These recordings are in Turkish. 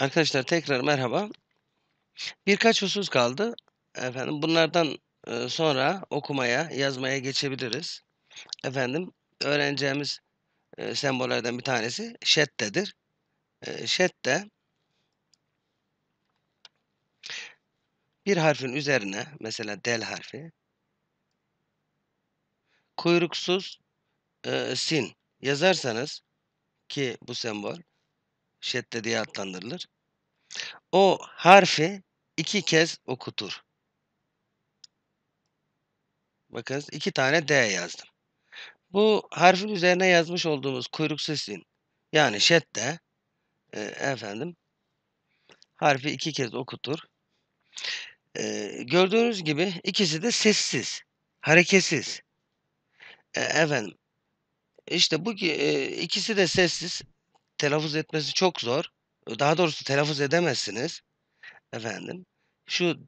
Arkadaşlar tekrar merhaba. Birkaç husus kaldı. Efendim bunlardan e, sonra okumaya, yazmaya geçebiliriz. Efendim öğreneceğimiz e, sembollerden bir tanesi şeddedir. E, şedde bir harfin üzerine mesela del harfi kuyruksuz e, sin yazarsanız ki bu sembol şedde diye adlandırılır. O harfi iki kez okutur. Bakınız iki tane D yazdım. Bu harfin üzerine yazmış olduğumuz kuyruksuz sin yani şedde e, efendim harfi iki kez okutur. E, gördüğünüz gibi ikisi de sessiz, hareketsiz. E, efendim işte bu e, ikisi de sessiz. Telaffuz etmesi çok zor. Daha doğrusu telaffuz edemezsiniz. Efendim şu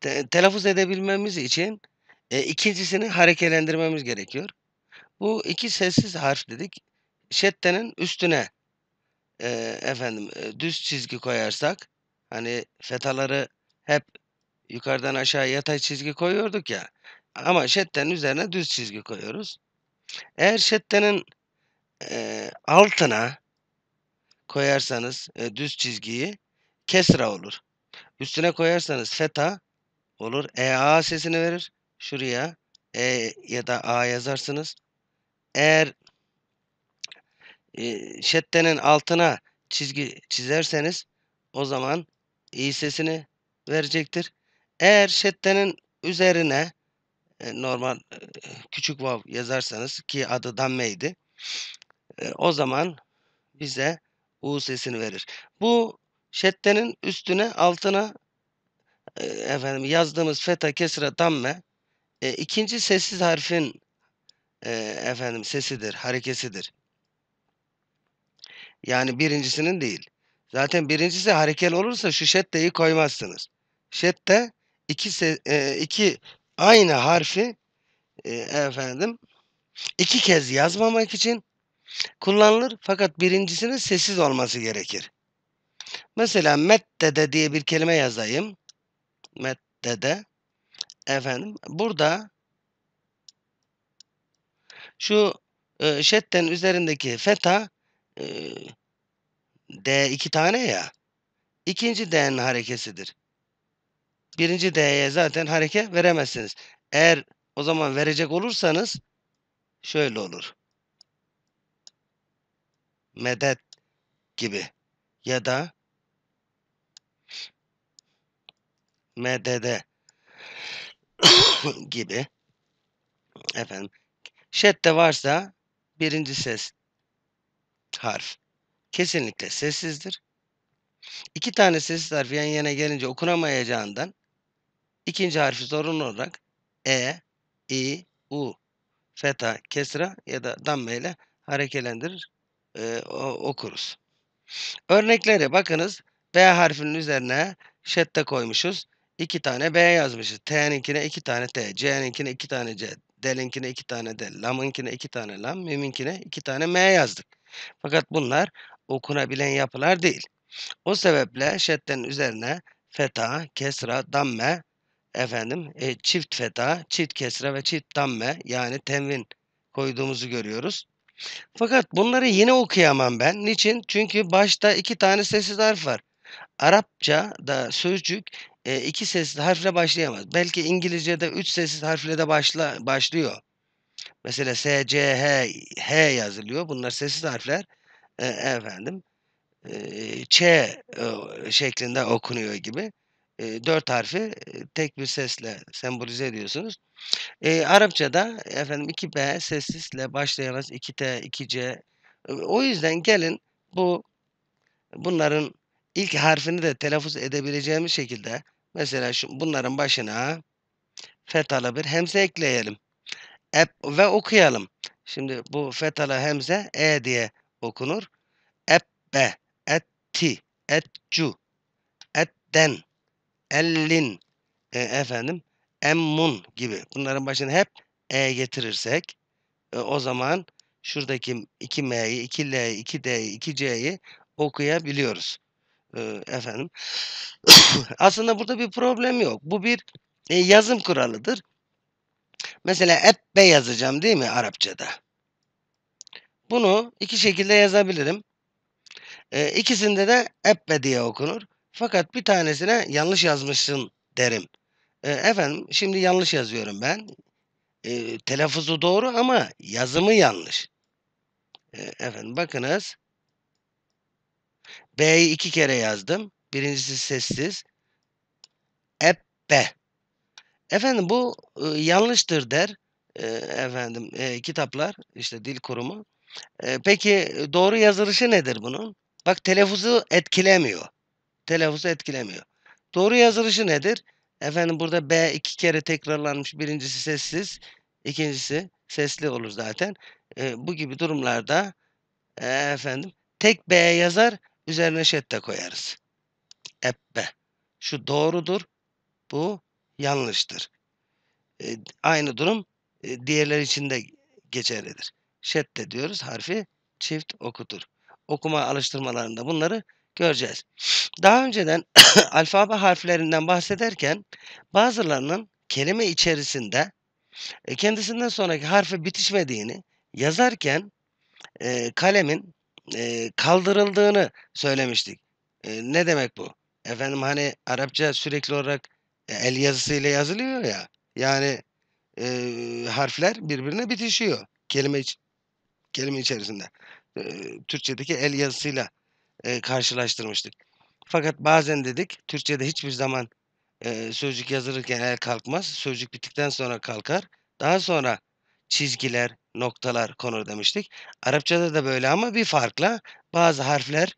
te, telaffuz edebilmemiz için e, ikincisini harekelendirmemiz gerekiyor. Bu iki sessiz harf dedik. Şeddenin üstüne e, efendim e, düz çizgi koyarsak hani fetaları hep yukarıdan aşağı yatay çizgi koyuyorduk ya. Ama şeddenin üzerine düz çizgi koyuyoruz. Eğer şeddenin e, altına koyarsanız e, düz çizgiyi kesra olur. Üstüne koyarsanız feta olur. EA sesini verir. Şuraya E ya da A yazarsınız. Eğer e, şeddenin altına çizgi çizerseniz o zaman i sesini verecektir. Eğer şeddenin üzerine e, normal e, küçük vav yazarsanız ki adı dammeydi. O zaman bize u sesini verir. Bu şeddenin üstüne altına e, efendim yazdığımız feta kesra damme e, ikinci sessiz harfin e, efendim sesidir, harekesidir. Yani birincisinin değil. Zaten birincisi harekeli olursa şu şeddeyi koymazsınız. Şedde iki, se, e, iki aynı harfi e, efendim iki kez yazmamak için kullanılır fakat birincisinin sessiz olması gerekir. Mesela meddede diye bir kelime yazayım. Meddede efendim burada şu e, şedden üzerindeki feta e, D iki tane ya. İkinci D'nin harekesidir. Birinci D'ye zaten hareket veremezsiniz. Eğer o zaman verecek olursanız şöyle olur. Medet gibi ya da MDD gibi efendim şedde varsa birinci ses harf kesinlikle sessizdir. İki tane sessiz harf yan yana gelince okunamayacağından ikinci harfi zorunlu olarak e, i, u, feta, kesra ya da damme ile harekelendirir e, okuruz. Örneklere bakınız. B harfinin üzerine şedde koymuşuz. İki tane B yazmışız. T'ninkine iki tane T, C'ninkine iki tane C, D'linkine iki tane D, Lam'ınkine iki tane Lam, Mim'inkine iki tane M yazdık. Fakat bunlar okunabilen yapılar değil. O sebeple şeddenin üzerine feta, kesra, damme, efendim e, çift feta, çift kesra ve çift damme yani tenvin koyduğumuzu görüyoruz. Fakat bunları yine okuyamam ben. Niçin? Çünkü başta iki tane sessiz harf var. Arapça da sözcük e, iki sessiz harfle başlayamaz. Belki İngilizce'de üç sessiz harfle de başla, başlıyor. Mesela S, C, H, H yazılıyor. Bunlar sessiz harfler. E, efendim e, Ç e, şeklinde okunuyor gibi. E, dört harfi e, tek bir sesle sembolize ediyorsunuz. E, Arapçada efendim 2B sessizle başlayamaz. 2T, 2C. O yüzden gelin bu bunların ilk harfini de telaffuz edebileceğimiz şekilde mesela şu, bunların başına fetalı bir hemze ekleyelim. E, ve okuyalım. Şimdi bu fetalı hemze e diye okunur. Ebbe, etti, etcu, etten, ellin, e, efendim emmun gibi bunların başına hep e getirirsek e, o zaman şuradaki 2M'yi, 2L'yi, 2D'yi, 2C'yi okuyabiliyoruz. Eee, efendim. Aslında burada bir problem yok. Bu bir, eee, yazım kuralıdır. Mesela ebbe yazacağım değil mi Arapçada? Bunu 2 şekilde yazabilirim. Eee, ikisinde de ebbe diye okunur. Fakat bir tanesine yanlış yazmışsın derim. Eee, efendim, şimdi yanlış yazıyorum ben. Eee, telaffuzu doğru ama yazımı yanlış. Eee, efendim bakınız. B'yi 2 kere yazdım. Birincisi sessiz. Ebbe. Efendim bu, ııı, yanlıştır der, eee, efendim, eee, kitaplar, işte dil kurumu. Eee, peki doğru yazılışı nedir bunun? Bak telaffuzu etkilemiyor. Telaffuzu etkilemiyor. Doğru yazılışı nedir? Efendim burada B 2 kere tekrarlanmış. Birincisi sessiz, ikincisi sesli olur zaten. Eee, bu gibi durumlarda, eee, efendim tek B yazar, üzerine şedde koyarız. Ebbe. Şu doğrudur, bu yanlıştır. Eee, aynı durum, eee, diğerleri için de geçerlidir. Şedde diyoruz, harfi çift okutur. Okuma alıştırmalarında bunları göreceğiz. Daha önceden alfabe harflerinden bahsederken bazılarının kelime içerisinde, eee, kendisinden sonraki harfe bitişmediğini yazarken, eee, kalemin, eee, kaldırıldığını söylemiştik. Eee, ne demek bu? Efendim, hani, Arapça sürekli olarak, eee, el yazısıyla yazılıyor ya, yani, eee, harfler birbirine bitişiyor kelime iç kelime içerisinde. Eee, Türkçedeki el yazısıyla, eee, karşılaştırmıştık. Fakat bazen dedik, Türkçede hiçbir zaman, eee, sözcük yazılırken el kalkmaz. Sözcük bittikten sonra kalkar. Daha sonra çizgiler, noktalar konur demiştik. Arapçada da böyle ama bir farkla bazı harfler,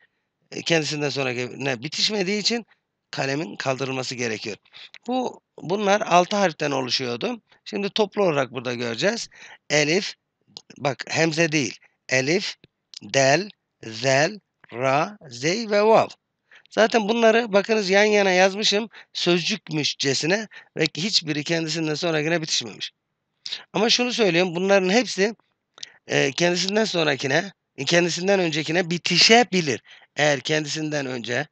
kendisinden sonrakine bitişmediği için kalemin kaldırılması gerekiyor. Bu bunlar 6 harften oluşuyordu. Şimdi toplu olarak burada göreceğiz. Elif, bak hemze değil, elif, del, zel, ra, zey ve vav. Zaten bunları bakınız yan yana yazmışım sözcükmüşcesine ve hiçbiri kendisinden sonrakine bitişmemiş. Ama şunu söylüyorum, bunların hepsi, eee, kendisinden sonrakine, kendisinden öncekine bitişebilir. Eğer kendisinden önce,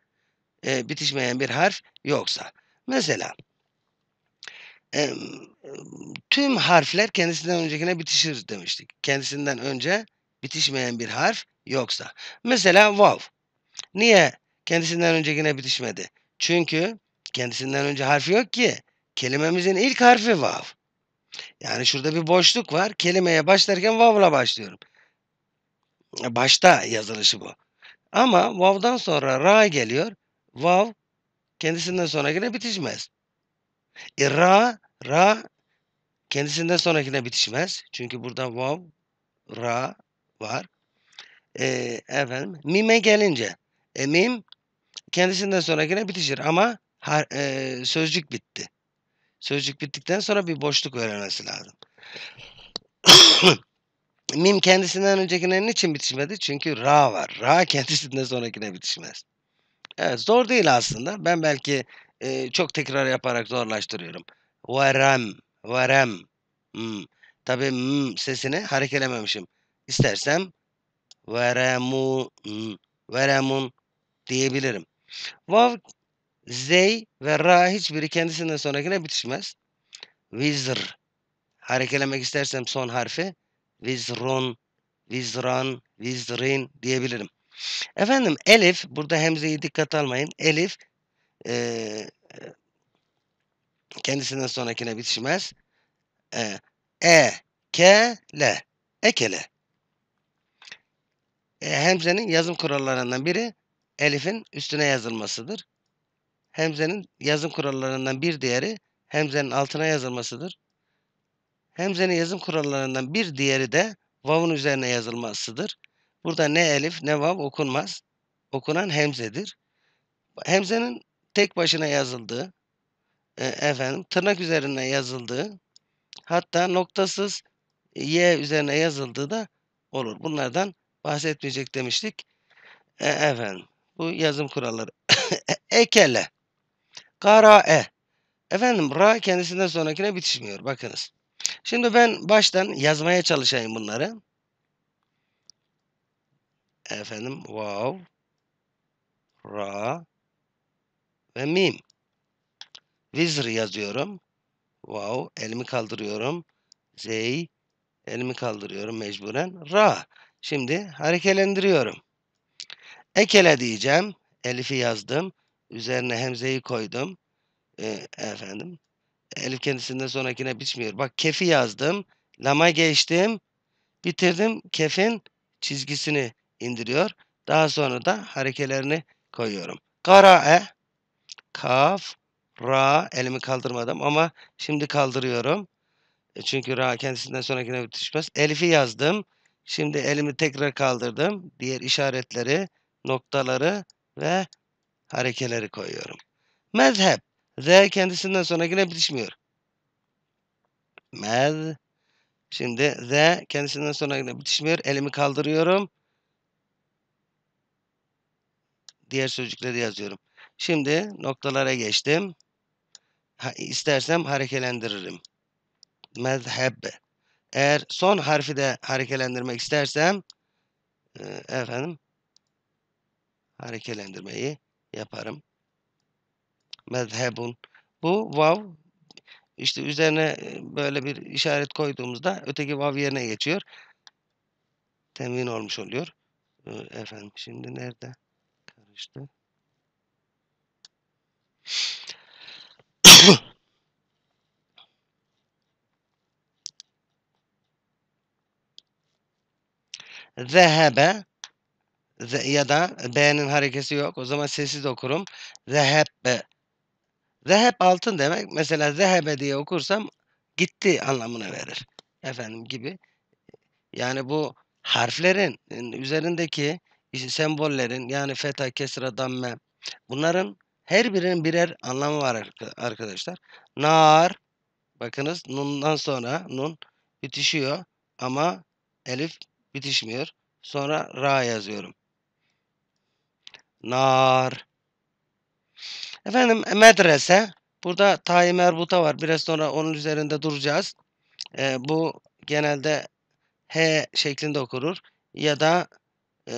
eee, bitişmeyen bir harf yoksa. Mesela emm, tüm harfler kendisinden öncekine bitişir demiştik. Kendisinden önce bitişmeyen bir harf yoksa. Mesela vav. Niye kendisinden öncekine bitişmedi? Çünkü kendisinden önce harfi yok ki. Kelimemizin ilk harfi vav. Yani şurada bir boşluk var. Kelimeye başlarken vav'la başlıyorum. E, başta yazılışı bu. Ama vav'dan sonra ra geliyor. Vav kendisinden sonrakine bitişmez. E, ra, ra kendisinden sonrakine bitişmez. Çünkü burada vav, ra var. Eee, efendim, mime gelince, e, mim kendisinden sonrakine bitişir ama har eee, sözcük bitti. Sözcük bittikten sonra bir boşluk vermesi lazım. Mim kendisinden öncekine niçin bitişmedi? Çünkü ra var. Ra kendisinden sonrakine bitişmez. Evet, zor değil aslında. Ben belki, eee, çok tekrar yaparak zorlaştırıyorum. Verem, verem. Hımm. Tabii m sesini harekelememişim. İstersem veremu ımm, veremun diyebilirim. Vav, zey ve ra hiçbiri kendisinden sonrakine bitişmez. Vizr. Harekelemek istersem son harfi vizrun, vizran, vizrin diyebilirim. Efendim elif, burada hemzeyi dikkate almayın. Elif, eee, kendisinden sonrakine bitişmez. E, ke, le. Ekele. Eee, hemzenin yazım kurallarından biri elifin üstüne yazılmasıdır. Hemzenin yazım kurallarından bir diğeri hemzenin altına yazılmasıdır. Hemzenin yazım kurallarından bir diğeri de vav'ın üzerine yazılmasıdır. Burada ne elif ne vav okunmaz. Okunan hemzedir. Hemzenin tek başına yazıldığı, eee, efendim tırnak üzerine yazıldığı, hatta noktasız y üzerine yazıldığı da olur. Bunlardan bahsetmeyecek demiştik. Eee, efendim, bu yazım kuralları. Ekele, kara'e. Efendim ra kendisinden sonrakine bitişmiyor. Bakınız. Şimdi ben baştan yazmaya çalışayım bunları. efendim vav, ra ve mim. Wizard yazıyorum. Vav, elimi kaldırıyorum. Zey, elimi kaldırıyorum mecburen. Ra. Şimdi harekelendiriyorum. Ekele diyeceğim. Elif'i yazdım. Üzerine hemzeyi koydum. Ee, efendim. Elif kendisinden sonrakine bitmiyor. Bak kefi yazdım. Lama geçtim. Bitirdim. Kefin çizgisini indiriyor. Daha sonra da harekelerini koyuyorum. Karae. Kaf. Ra. Elimi kaldırmadım ama şimdi kaldırıyorum. E, çünkü ra kendisinden sonrakine bitişmez. Elif'i yazdım. Şimdi elimi tekrar kaldırdım. Diğer işaretleri, noktaları ve harekeleri koyuyorum. Mezhep. Z kendisinden sonrakine bitişmiyor. Mez. Şimdi Z kendisinden sonrakine bitişmiyor. Elimi kaldırıyorum. Diğer sözcükleri yazıyorum. Şimdi noktalara geçtim. Ha, istersem harekelendiririm. Mezheb. Eğer son harfi de harekelendirmek istersem e, efendim harekelendirmeyi yaparım. Mezhebun. Bu vav işte üzerine böyle bir işaret koyduğumuzda öteki vav yerine geçiyor. Temin olmuş oluyor. Efendim şimdi nerede? Karıştı. Zehebe ya da B'nin harekesi yok. O zaman sessiz okurum. Zehebbe. Zeheb altın demek. Mesela zehebe diye okursam gitti anlamına verir. Efendim gibi. Yani bu harflerin üzerindeki sembollerin yani feta, kesra, damme bunların her birinin birer anlamı var arkadaşlar. Nar bakınız nundan sonra nun bitişiyor ama elif bitişmiyor. Sonra ra yazıyorum. Nar. Efendim medrese. Burada tayi merbuta var. Biraz sonra onun üzerinde duracağız. E, bu genelde H şeklinde okunur ya da e,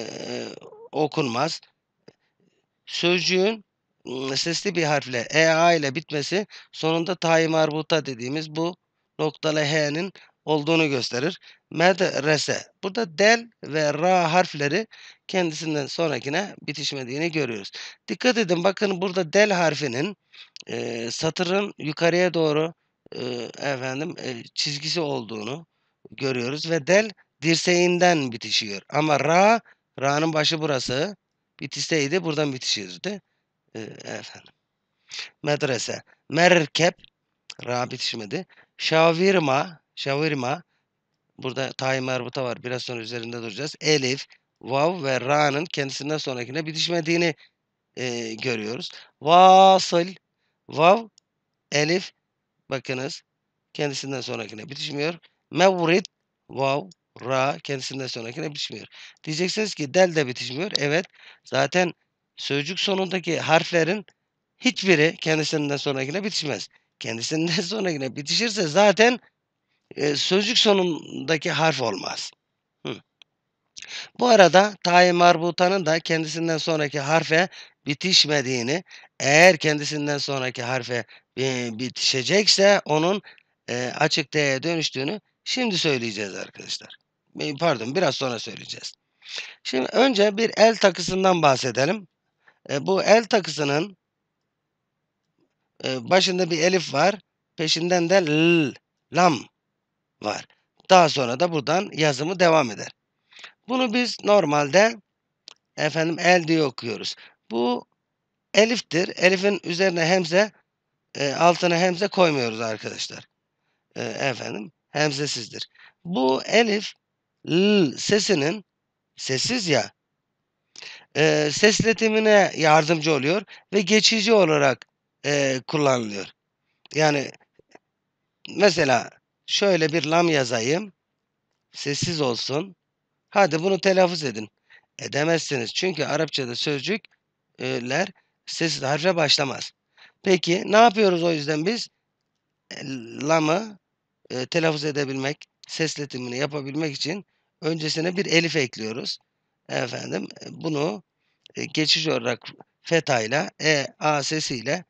okunmaz. Sözcüğün sesli bir harfle EA ile bitmesi sonunda tayi marbuta dediğimiz bu noktalı H'nin olduğunu gösterir. Medrese. Burada del ve ra harfleri kendisinden sonrakine bitişmediğini görüyoruz. Dikkat edin bakın burada del harfinin e, satırın yukarıya doğru e, efendim e, çizgisi olduğunu görüyoruz ve del dirseğinden bitişiyor. Ama ra, ra'nın başı burası. Bitişseydi buradan bitişirdi. Ee, efendim. Medrese. Merkep. Ra bitişmedi. Şavirma. Şavirma. Burada tayin merbuta var. Biraz sonra üzerinde duracağız. Elif, vav ve ra'nın kendisinden sonrakine bitişmediğini e, görüyoruz. Vasıl. Vav, elif. Bakınız. Kendisinden sonrakine bitişmiyor. Mevrid. Vav, ra kendisinden sonrakine bitişmiyor. Diyeceksiniz ki del de bitişmiyor. Evet. Zaten sözcük sonundaki harflerin hiçbiri kendisinden sonrakine bitişmez. Kendisinden sonrakine bitişirse zaten sözcük sonundaki harf olmaz. Hı. Bu arada tayi marbutanın da kendisinden sonraki harfe bitişmediğini, eğer kendisinden sonraki harfe bitişecekse onun e, açık D'ye dönüştüğünü şimdi söyleyeceğiz arkadaşlar. Pardon biraz sonra söyleyeceğiz. Şimdi önce bir el takısından bahsedelim. E, bu el takısının e, başında bir elif var. Peşinden de l, lam var. Daha sonra da buradan yazımı devam eder. Bunu biz normalde efendim el diye okuyoruz. Bu eliftir. Elifin üzerine hemze e, altına hemze koymuyoruz arkadaşlar. E, efendim hemzesizdir. Bu elif l sesinin sessiz ya e, sesletimine yardımcı oluyor ve geçici olarak e, kullanılıyor. Yani mesela şöyle bir lam yazayım. Sessiz olsun. Hadi bunu telaffuz edin. Edemezsiniz. Çünkü Arapçada sözcükler sessiz harfe başlamaz. Peki ne yapıyoruz o yüzden biz? Lamı e, telaffuz edebilmek, sesletimini yapabilmek için öncesine bir elif ekliyoruz. efendim bunu e, geçici olarak fetayla e a sesiyle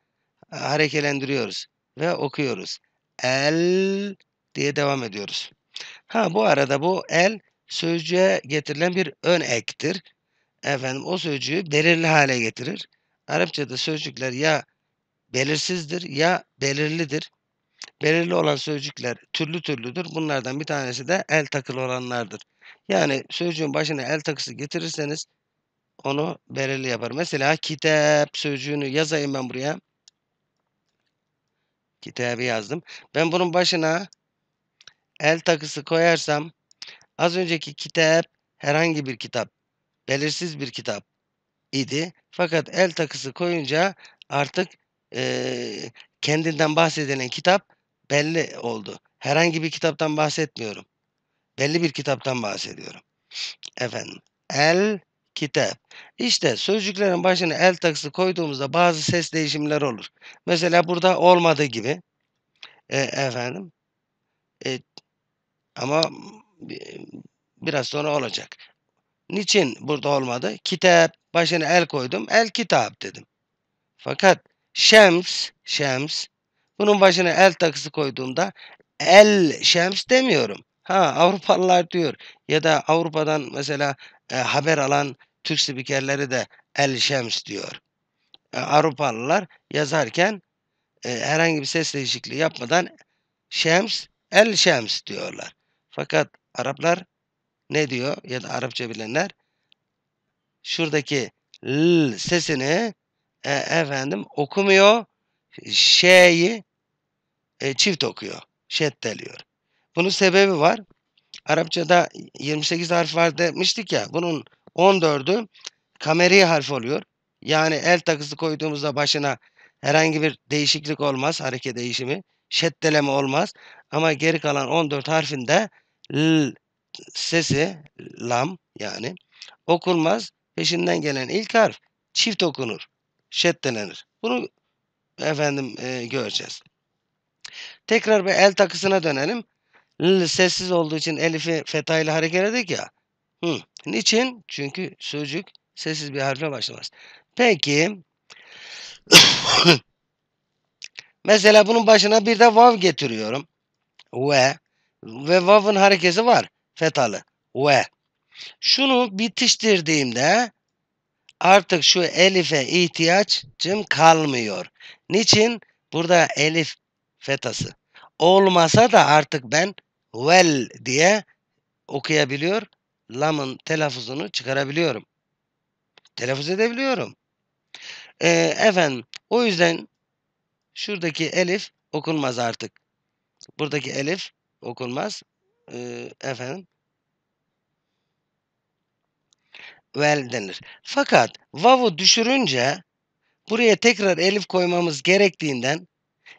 e, harekelendiriyoruz ve okuyoruz. El diye devam ediyoruz. Ha bu arada bu el sözcüğe getirilen bir ön ektir. Efendim o sözcüğü belirli hale getirir. Arapçada sözcükler ya belirsizdir ya belirlidir. Belirli olan sözcükler türlü türlüdür. Bunlardan bir tanesi de el takılı olanlardır. Yani sözcüğün başına el takısı getirirseniz onu belirli yapar. Mesela kitap sözcüğünü yazayım ben buraya. Kitabı yazdım. Ben bunun başına el takısı koyarsam az önceki kitap herhangi bir kitap, belirsiz bir kitap idi. Fakat el takısı koyunca artık e, kendinden bahsedilen kitap belli oldu. Herhangi bir kitaptan bahsetmiyorum. Belli bir kitaptan bahsediyorum. Efendim, el kitap. İşte sözcüklerin başına el takısı koyduğumuzda bazı ses değişimleri olur. Mesela burada olmadığı gibi e, efendim e, ama biraz sonra olacak. Niçin burada olmadı? Kitap başına el koydum. El kitap dedim. Fakat şems, şems bunun başına el takısı koyduğumda el şems demiyorum. Ha Avrupalılar diyor ya da Avrupa'dan mesela e, haber alan Türk spikerleri de el şems diyor. E, Avrupalılar yazarken e, herhangi bir ses değişikliği yapmadan şems, el şems diyorlar. Fakat Araplar ne diyor ya da Arapça bilenler şuradaki l sesini e, efendim okumuyor. Şeyi e, çift okuyor. Şeddeliyor. Bunun sebebi var. Arapçada 28 harf var demiştik ya. Bunun 14'ü kameri harf oluyor. Yani el takısı koyduğumuzda başına herhangi bir değişiklik olmaz. Hareket değişimi. Şeddeleme olmaz. Ama geri kalan 14 harfinde l sesi lam yani okunmaz. Peşinden gelen ilk harf çift okunur. Şeddelenir. Bunu efendim e, göreceğiz. Tekrar bir el takısına dönelim. L sessiz olduğu için elifi feta ile hareket edik ya. Hı. Niçin? Çünkü sözcük sessiz bir harfle başlamaz. Peki mesela bunun başına bir de vav getiriyorum. Ve ve vav'ın hareketi var. Fetalı. Ve. Şunu bitiştirdiğimde artık şu elife ihtiyacım kalmıyor. Niçin? Burada elif fetası. Olmasa da artık ben well diye okuyabiliyor. Lam'ın telaffuzunu çıkarabiliyorum. Telaffuz edebiliyorum. Ee, efendim o yüzden şuradaki elif okunmaz artık. Buradaki elif okunmaz. Ee, efendim well denir. Fakat vav'u düşürünce buraya tekrar elif koymamız gerektiğinden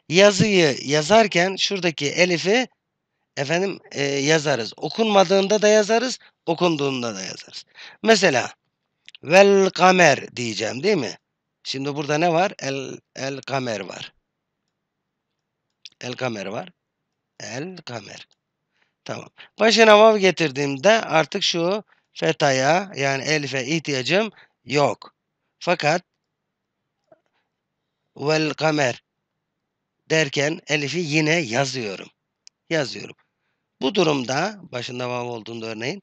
yazıyı yazarken şuradaki elifi efendim e, yazarız. Okunmadığında da yazarız, okunduğunda da yazarız. Mesela vel kamer diyeceğim değil mi? Şimdi burada ne var? El el kamer var. El kamer var. El kamer. Tamam. Başına vav getirdiğimde artık şu fetaya yani elife ihtiyacım yok. Fakat vel kamer derken elifi yine yazıyorum. Yazıyorum. Bu durumda başında vav olduğunda örneğin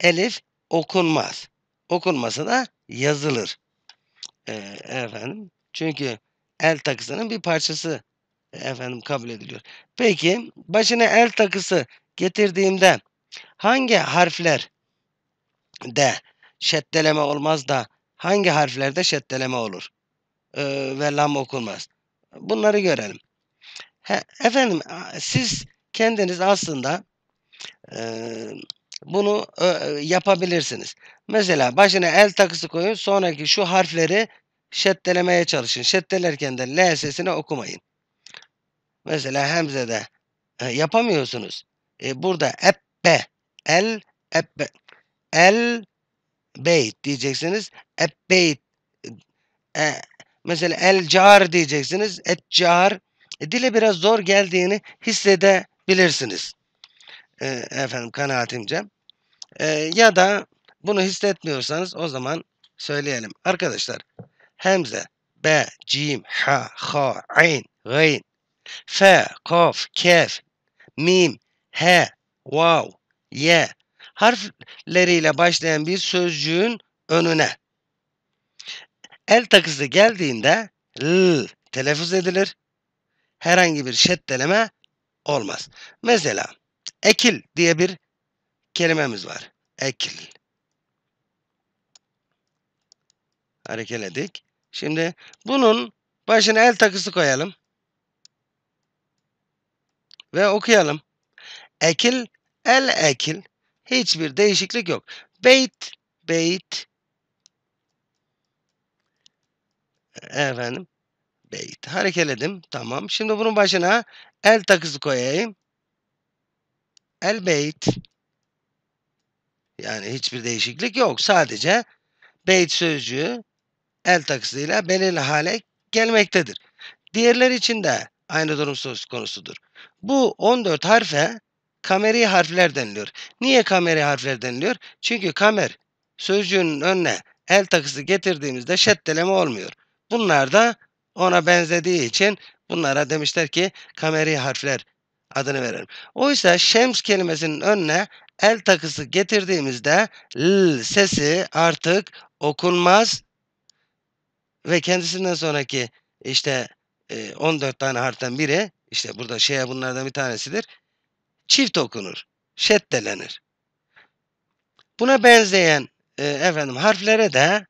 elif okunmaz. Okunması da yazılır. Ee, efendim çünkü el takısının bir parçası efendim kabul ediliyor. Peki başına el takısı getirdiğimde hangi harfler de şeddeleme olmaz da hangi harflerde şeddeleme olur? Ee, ve lam okunmaz. Bunları görelim. He, efendim siz kendiniz aslında e, bunu e, yapabilirsiniz. Mesela başına el takısı koyun sonraki şu harfleri şeddelemeye çalışın. Şeddelerken de L sesini okumayın. Mesela Hemze'de e, yapamıyorsunuz. E, burada ebbe, el, ebbe, el, beyt diyeceksiniz. Ebbeyt, e, mesela el car diyeceksiniz. Et car, e, dile biraz zor geldiğini hissedebilirsiniz. E, efendim kanaatimce. E, ya da bunu hissetmiyorsanız o zaman söyleyelim. Arkadaşlar hemze, b, cim, ha, ha, ayn, gayn, f, kaf, kef, mim, he, vav, ye harfleriyle başlayan bir sözcüğün önüne el takısı geldiğinde l telaffuz edilir. Herhangi bir şeddeleme olmaz. Mesela ekil diye bir kelimemiz var. Ekil. Harekeledik. Şimdi bunun başına el takısı koyalım. Ve okuyalım. Ekil, el ekil. Hiçbir değişiklik yok. Beyt, beyt. Efendim. Beyt. Harekeledim. Tamam. Şimdi bunun başına el takısı koyayım. El beyt. Yani hiçbir değişiklik yok. Sadece beyt sözcüğü el takısıyla belirli hale gelmektedir. Diğerleri için de aynı durum söz konusudur. Bu 14 harfe kameri harfler deniliyor. Niye kameri harfler deniliyor? Çünkü kamer sözcüğünün önüne el takısı getirdiğimizde şeddeleme olmuyor. Bunlar da ona benzediği için bunlara demişler ki kameri harfler adını verelim. Oysa şems kelimesinin önüne el takısı getirdiğimizde l sesi artık okunmaz ve kendisinden sonraki işte 14 tane harften biri işte burada şeye bunlardan bir tanesidir. Çift okunur. Şeddelenir. Buna benzeyen e, efendim harflere de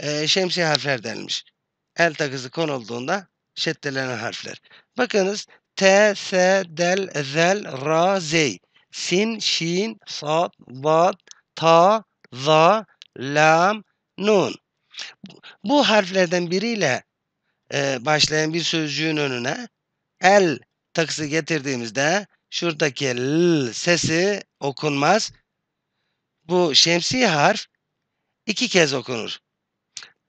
e, şemsiye harfler denilmiş. El takısı konulduğunda şeddelenen harfler. Bakınız T, S, Del, Zel, Ra, Zey. Sin, Şin, Sad, Vad, Ta, Za, Lam, Nun. Bu harflerden biriyle e, başlayan bir sözcüğün önüne el takısı getirdiğimizde şuradaki l sesi okunmaz. Bu şemsi harf iki kez okunur.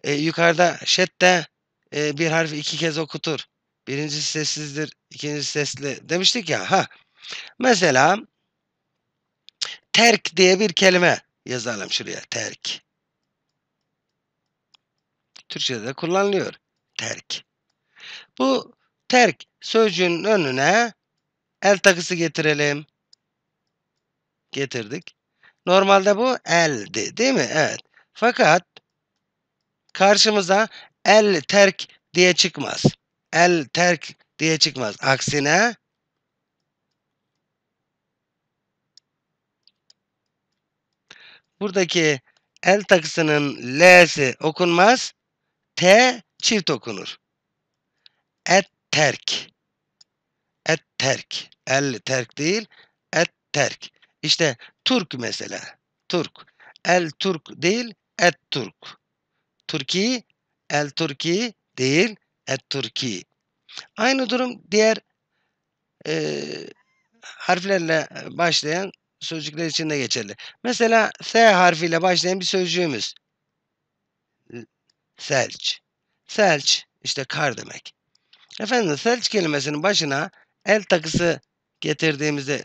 E, yukarıda şedde e, bir harfi iki kez okutur. Birincisi sessizdir, ikincisi sesli demiştik ya. Ha. Mesela terk diye bir kelime yazalım şuraya. Terk. Türkçe'de de kullanılıyor. Terk. Bu terk sözcüğün önüne el takısı getirelim. Getirdik. Normalde bu eldi değil mi? Evet. Fakat karşımıza el terk diye çıkmaz. El terk diye çıkmaz. Aksine buradaki el takısının L'si okunmaz. T çift okunur. Et terk. Et terk. El terk değil. Et terk. İşte Türk mesela. Türk. El Türk değil. Et Türk. Türkiye El Türkiye değil. Et Türkiye. Aynı durum diğer e, harflerle başlayan sözcükler için de geçerli. Mesela S harfiyle başlayan bir sözcüğümüz. Selç. Selç işte kar demek. Efendim selç kelimesinin başına el takısı getirdiğimizi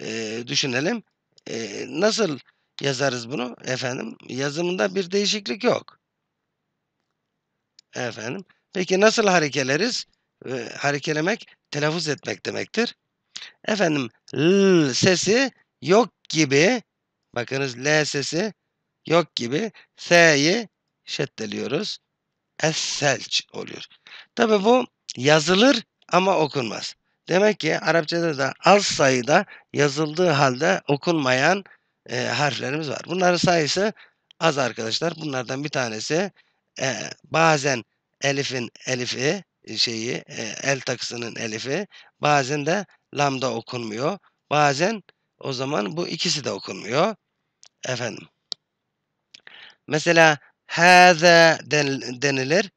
e, düşünelim. E, nasıl yazarız bunu? Efendim yazımında bir değişiklik yok. Efendim. Peki nasıl harekeleriz? E, harekelemek telaffuz etmek demektir. Efendim l sesi yok gibi bakınız l sesi yok gibi s'yi şeddeliyoruz. Es-selç oluyor. Tabi bu yazılır ama okunmaz. Demek ki Arapçada da az sayıda yazıldığı halde okunmayan e, harflerimiz var. Bunların sayısı az arkadaşlar. Bunlardan bir tanesi e, bazen elifin elifi şeyi e, el takısının elifi bazen de lambda okunmuyor. Bazen o zaman bu ikisi de okunmuyor. Efendim. Mesela hâze denilir.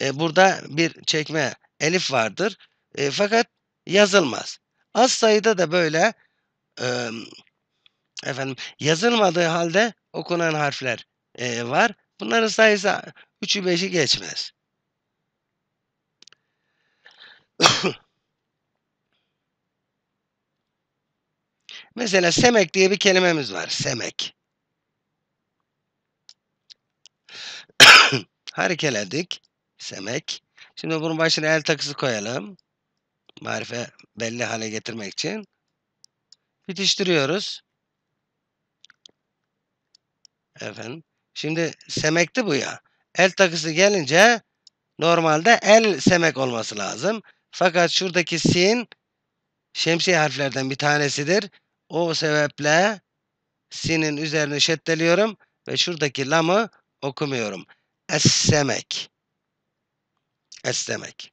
E, burada bir çekme elif vardır. E, fakat yazılmaz. Az sayıda da böyle e, efendim yazılmadığı halde okunan harfler e, var. Bunların sayısı 3'ü 5'i geçmez. Mesela semek diye bir kelimemiz var. Semek. Harekeledik. Semek. Şimdi bunun başına el takısı koyalım. Marife belli hale getirmek için. Bitiştiriyoruz. Efendim. Şimdi semekti bu ya. El takısı gelince normalde el semek olması lazım. Fakat şuradaki sin şemsiye harflerden bir tanesidir. O sebeple sinin üzerine şeddeliyorum ve şuradaki lamı okumuyorum. Es-semek. Es-semek.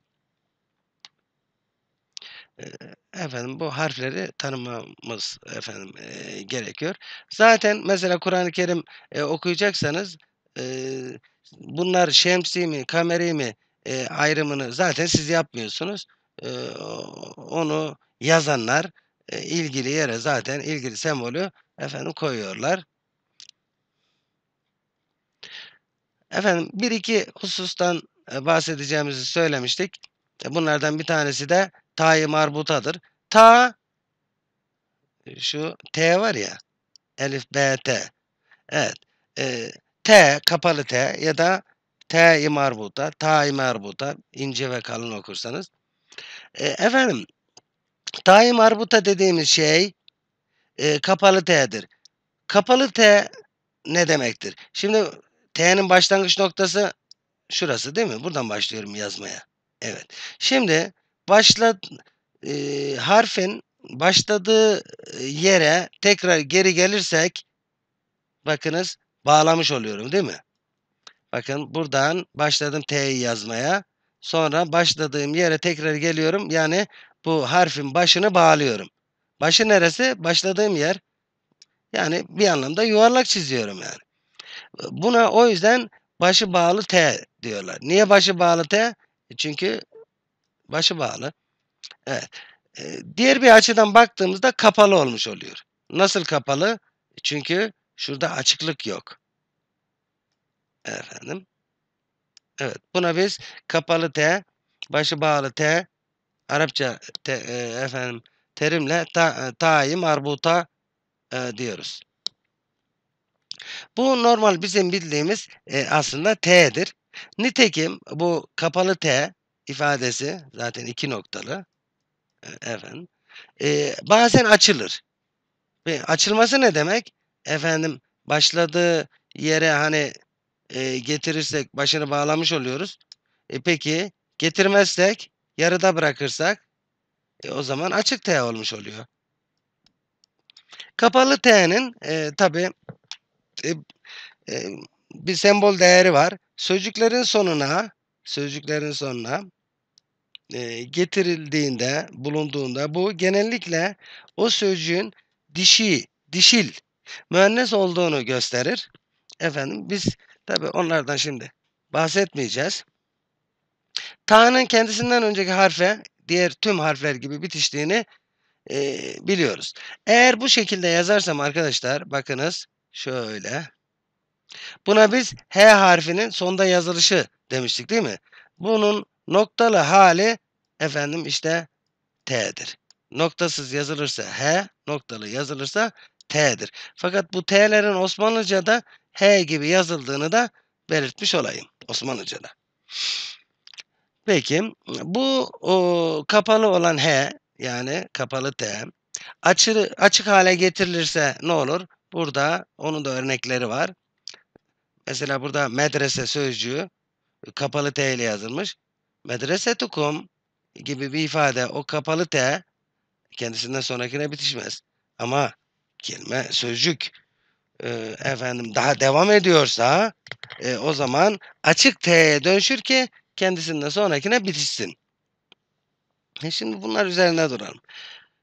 Efendim bu harfleri tanımamız efendim e, gerekiyor. Zaten mesela Kur'an-ı Kerim e, okuyacaksanız e, bunlar şemsi mi, kameri mi e, ayrımını zaten siz yapmıyorsunuz. E, onu yazanlar e, ilgili yere zaten ilgili sembolü efendim koyuyorlar. Efendim bir iki husustan bahsedeceğimizi söylemiştik. E, bunlardan bir tanesi de ta'yı marbutadır. Ta şu T var ya elif B T. Evet. E, T kapalı T ya da T-i marbuta, Ta-i marbuta ince ve kalın okursanız. E, efendim Ta-i marbuta dediğimiz şey e, kapalı T'dir. Kapalı T ne demektir? Şimdi T'nin başlangıç noktası şurası değil mi? Buradan başlıyorum yazmaya. Evet. Şimdi başla e, harfin başladığı yere tekrar geri gelirsek bakınız bağlamış oluyorum değil mi? Bakın buradan başladım T'yi yazmaya. Sonra başladığım yere tekrar geliyorum. Yani bu harfin başını bağlıyorum. Başı neresi? Başladığım yer. Yani bir anlamda yuvarlak çiziyorum yani. Buna o yüzden başı bağlı T diyorlar. Niye başı bağlı T? Çünkü başı bağlı. Evet. Diğer bir açıdan baktığımızda kapalı olmuş oluyor. Nasıl kapalı? Çünkü şurada açıklık yok. Efendim. Evet. Buna biz kapalı T, başı bağlı T, Arapça te, e, efendim terimle ta, ta'yı marbuta e, diyoruz. Bu normal bizim bildiğimiz e, aslında T'dir. Nitekim bu kapalı T ifadesi zaten iki noktalı efendim e, bazen açılır. Ve açılması ne demek? Efendim başladığı yere hani e, getirirsek başını bağlamış oluyoruz. E, peki getirmezsek yarıda bırakırsak e, o zaman açık T olmuş oluyor. Kapalı T'nin e, tabi e, e, bir sembol değeri var. Sözcüklerin sonuna sözcüklerin sonuna e, getirildiğinde, bulunduğunda bu genellikle o sözcüğün dişi, dişil, müennes olduğunu gösterir. Efendim biz tabi onlardan şimdi bahsetmeyeceğiz. Ta'nın kendisinden önceki harfe diğer tüm harfler gibi bitiştiğini e, biliyoruz. Eğer bu şekilde yazarsam arkadaşlar bakınız şöyle. Buna biz H harfinin sonda yazılışı demiştik değil mi? Bunun noktalı hali efendim işte T'dir. Noktasız yazılırsa H, noktalı yazılırsa T'dir. Fakat bu T'lerin Osmanlıca'da H gibi yazıldığını da belirtmiş olayım Osmanlıca'da. Peki bu o, kapalı olan H yani kapalı T açı, açık hale getirilirse ne olur? Burada onun da örnekleri var. Mesela burada medrese sözcüğü kapalı T ile yazılmış. Medresetukum gibi bir ifade o kapalı T kendisinden sonrakine bitişmez. Ama kelime sözcük e, efendim daha devam ediyorsa e, o zaman açık T'ye dönüşür ki kendisinden sonrakine bitişsin. E şimdi bunlar üzerine duralım.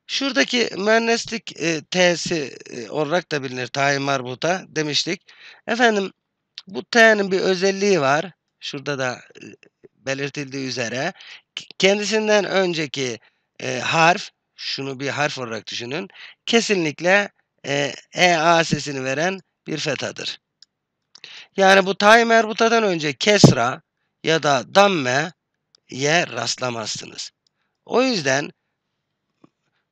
Şuradaki mühendislik e, T'si e, olarak da bilinir. Tayin marbuta demiştik. Efendim bu T'nin bir özelliği var. Şurada da belirtildiği üzere kendisinden önceki e, harf şunu bir harf olarak düşünün. Kesinlikle e, EA sesini veren bir fetadır. Yani bu tay merbutadan önce kesra ya da damme ye rastlamazsınız. O yüzden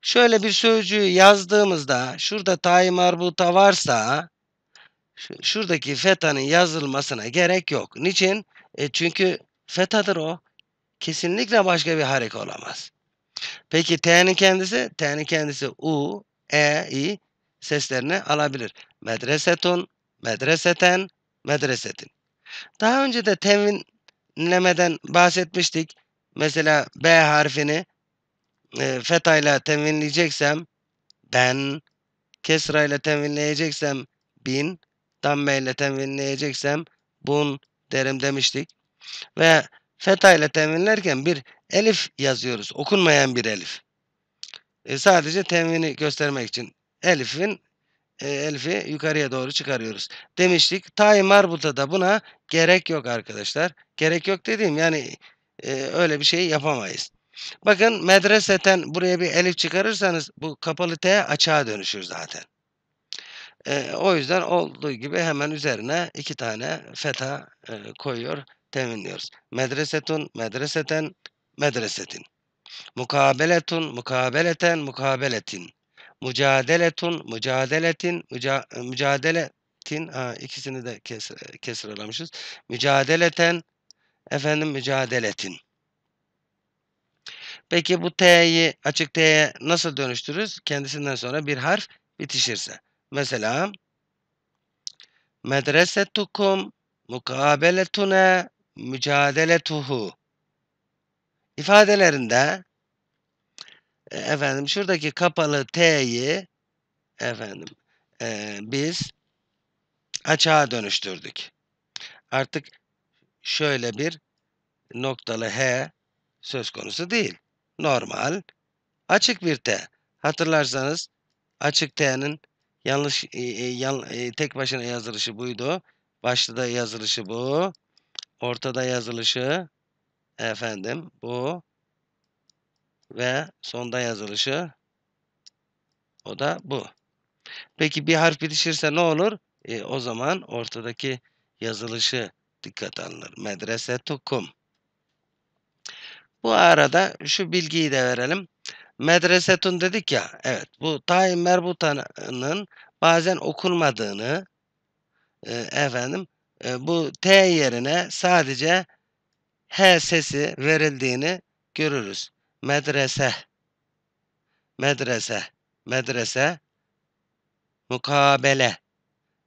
şöyle bir sözcüğü yazdığımızda şurada tay marbuta varsa şuradaki fetanın yazılmasına gerek yok. Niçin? E, çünkü fethadır o. Kesinlikle başka bir hareke olamaz. Peki T'nin kendisi? T'nin kendisi U, E, I seslerini alabilir. Medresetun, medreseten, medresetin. Daha önce de teminlemeden bahsetmiştik. Mesela B harfini e, fethayla teminleyeceksem ben, kesra ile teminleyeceksem bin, damme ile teminleyeceksem bun derim demiştik. Ve fetha ile teminlerken bir elif yazıyoruz. Okunmayan bir elif. E, sadece temini göstermek için elifin e, elifi yukarıya doğru çıkarıyoruz. Demiştik. Tay marbuta da buna gerek yok arkadaşlar. Gerek yok dediğim yani e, öyle bir şey yapamayız. Bakın medreseten buraya bir elif çıkarırsanız bu kapalı T açığa dönüşür zaten. E, o yüzden olduğu gibi hemen üzerine iki tane feta e, koyuyor, teminliyoruz. Medresetun, medreseten, medresetin. Mukabeletun, mukabeleten, mukabeletin. Mücadeletun, mücadeletin, müca, mücadeletin, ha, ikisini de kes, kesiralamışız. Mücadeleten, efendim mücadeletin. Peki bu T'yi açık T'ye nasıl dönüştürürüz? Kendisinden sonra bir harf bitişirse. Mesela medresetukum mukabeletuna mücadeletuhu ifadelerinde e, efendim şuradaki kapalı T'yi efendim e, biz açığa dönüştürdük. Artık şöyle bir noktalı H söz konusu değil. Normal açık bir T. Hatırlarsanız açık T'nin yanlış e, e, yan, e, tek başına yazılışı buydu. Başta da yazılışı bu. Ortada yazılışı efendim bu ve sonda yazılışı o da bu. Peki bir harf bitişirse ne olur? E, o zaman ortadaki yazılışı dikkat alınır. Medrese tukum. Bu arada şu bilgiyi de verelim. Medresetun dedik ya, evet bu tayin merbutanın bazen okunmadığını, e, efendim e, bu T yerine sadece H sesi verildiğini görürüz. Medrese, medrese, medrese, mukabele,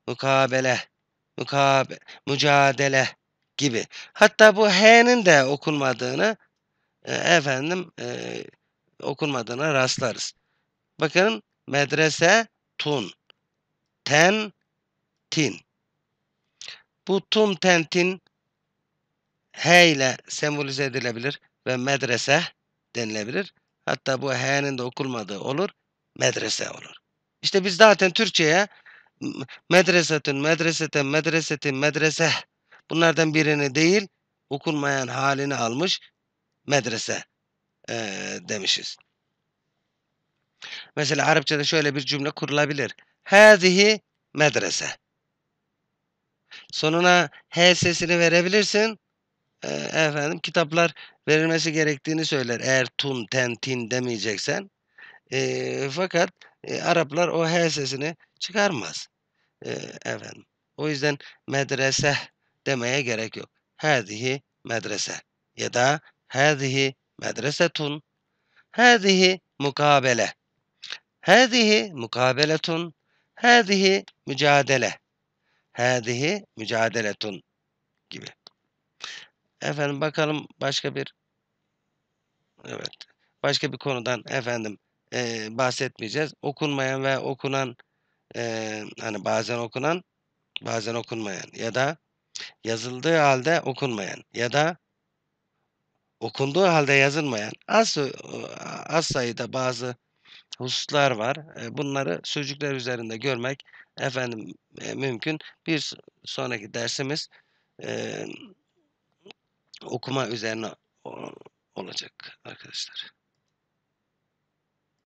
mukabele, mukabe, mücadele gibi. Hatta bu H'nin de okunmadığını e, efendim e, okunmadığına rastlarız. Bakın medrese tun, ten, tin. Bu tun, ten, tin H ile sembolize edilebilir ve medrese denilebilir. Hatta bu H'nin de okulmadığı olur, medrese olur. İşte biz zaten Türkçe'ye medresetün, medreseten, medresetin, medrese bunlardan birini değil, okunmayan halini almış medrese e, demişiz. Mesela Arapçada şöyle bir cümle kurulabilir. Hâzihi medrese. Sonuna H sesini verebilirsin. E, efendim kitaplar verilmesi gerektiğini söyler. Eğer tun, ten, tin demeyeceksen. E, fakat e, Araplar o H sesini çıkarmaz. E, efendim. O yüzden medrese demeye gerek yok. Hâzihi medrese. Ya da hâzihi medresetun. Hâzihi mukabele. Hâzihi mukabeletun. Hâzihi mücadele. Hâzihi mücadeletun gibi. Efendim bakalım başka bir evet başka bir konudan efendim e, bahsetmeyeceğiz. Okunmayan ve okunan e, hani bazen okunan bazen okunmayan ya da yazıldığı halde okunmayan ya da okunduğu halde yazılmayan az, az sayıda bazı hususlar var. E, bunları sözcükler üzerinde görmek efendim e, mümkün. Bir sonraki dersimiz e, okuma üzerine olacak arkadaşlar.